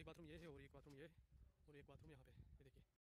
एक बाथरूम ये है और एक बाथरूम ये और एक बाथरूम यहाँ पे, ये देखिए।